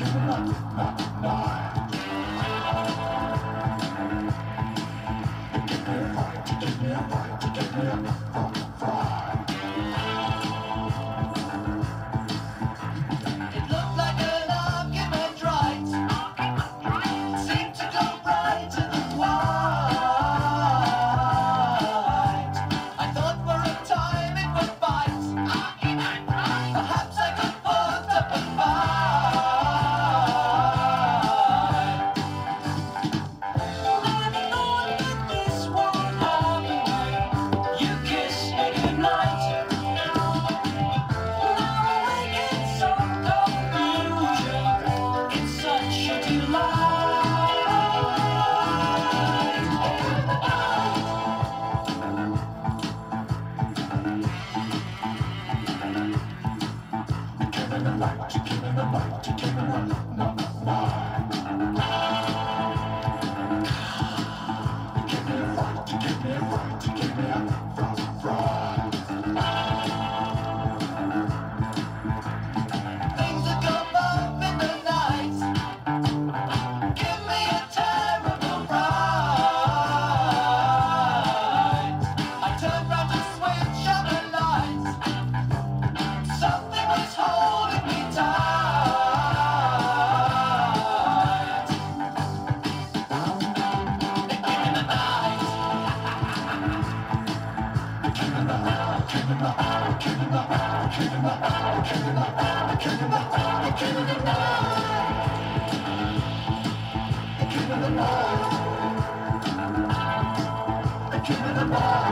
なるほど。light, you give me the light, you give me the light, no. Give it a.